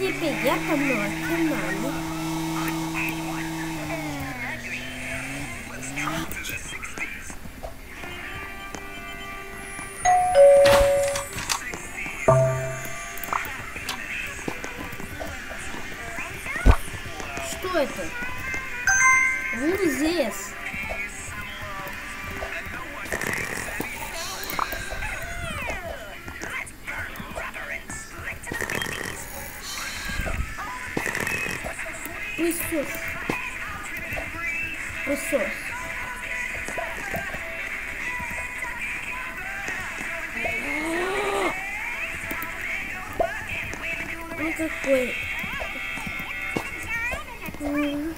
Тебе я помогу, мама. Что это? Who здесь? Preçoso. Preçoso. Outra coisa. Hum.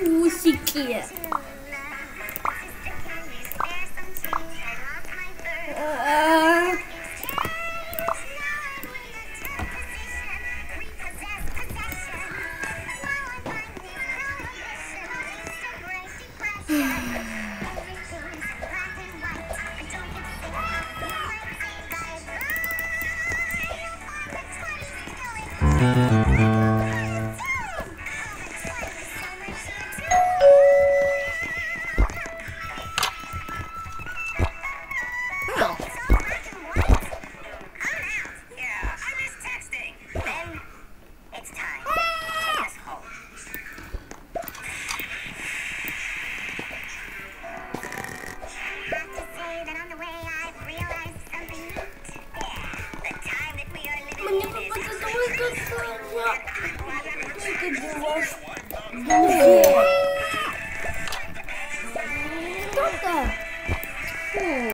Música. Yeah.